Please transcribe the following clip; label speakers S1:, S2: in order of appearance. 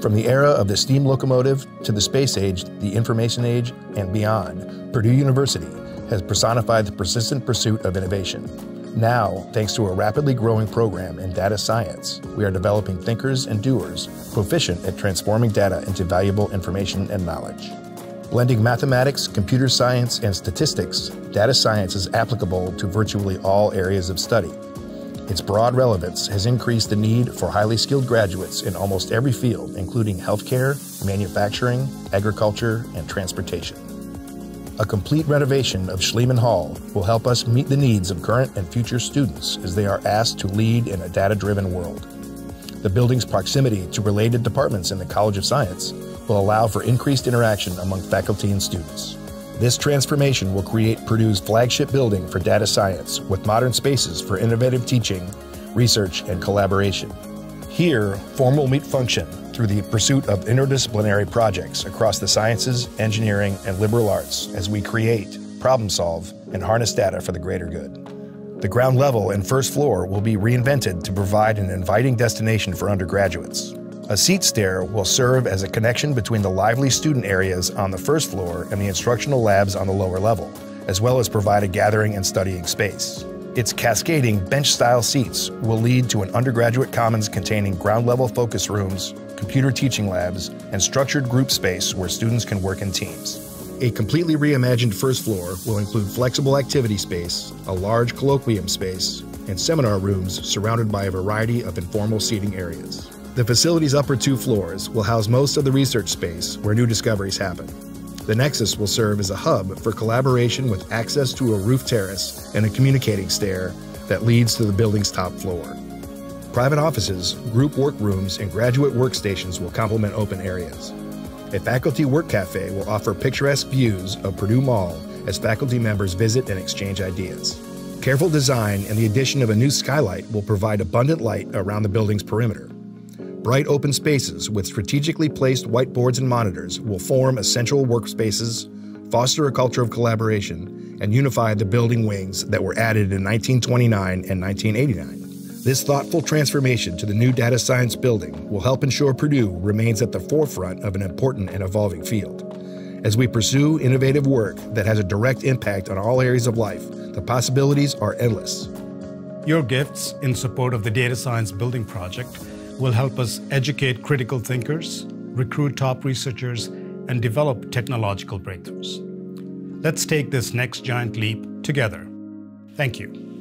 S1: From the era of the steam locomotive to the space age, the information age, and beyond, Purdue University has personified the persistent pursuit of innovation. Now, thanks to a rapidly growing program in data science, we are developing thinkers and doers proficient at transforming data into valuable information and knowledge. Blending mathematics, computer science, and statistics, data science is applicable to virtually all areas of study. Its broad relevance has increased the need for highly skilled graduates in almost every field, including healthcare, manufacturing, agriculture, and transportation. A complete renovation of Schleman Hall will help us meet the needs of current and future students as they are asked to lead in a data driven world. The building's proximity to related departments in the College of Science will allow for increased interaction among faculty and students. This transformation will create Purdue's flagship building for data science with modern spaces for innovative teaching, research, and collaboration. Here, form will meet function through the pursuit of interdisciplinary projects across the sciences, engineering, and liberal arts as we create, problem solve, and harness data for the greater good. The ground level and first floor will be reinvented to provide an inviting destination for undergraduates. A seat stair will serve as a connection between the lively student areas on the first floor and the instructional labs on the lower level, as well as provide a gathering and studying space. Its cascading bench style seats will lead to an undergraduate commons containing ground level focus rooms, computer teaching labs, and structured group space where students can work in teams. A completely reimagined first floor will include flexible activity space, a large colloquium space, and seminar rooms surrounded by a variety of informal seating areas. The facility's upper two floors will house most of the research space where new discoveries happen. The Nexus will serve as a hub for collaboration with access to a roof terrace and a communicating stair that leads to the building's top floor. Private offices, group workrooms, and graduate workstations will complement open areas. A faculty work cafe will offer picturesque views of Purdue Mall as faculty members visit and exchange ideas. Careful design and the addition of a new skylight will provide abundant light around the building's perimeter. Bright open spaces with strategically placed whiteboards and monitors will form essential workspaces, foster a culture of collaboration, and unify the building wings that were added in 1929 and 1989. This thoughtful transformation to the new data science building will help ensure Purdue remains at the forefront of an important and evolving field. As we pursue innovative work that has a direct impact on all areas of life, the possibilities are endless.
S2: Your gifts in support of the Data Science Building Project will help us educate critical thinkers, recruit top researchers, and develop technological breakthroughs. Let's take this next giant leap together. Thank you.